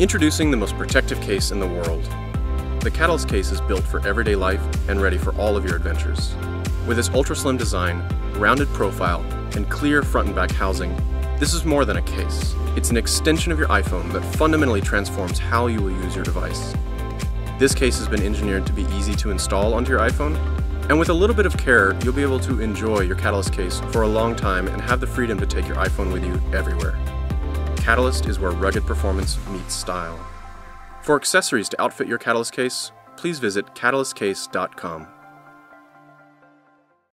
Introducing the most protective case in the world. The Catalyst case is built for everyday life and ready for all of your adventures. With its ultra slim design, rounded profile, and clear front and back housing, this is more than a case. It's an extension of your iPhone that fundamentally transforms how you will use your device. This case has been engineered to be easy to install onto your iPhone, and with a little bit of care, you'll be able to enjoy your Catalyst case for a long time and have the freedom to take your iPhone with you everywhere. Catalyst is where rugged performance meets style. For accessories to outfit your Catalyst case, please visit catalystcase.com.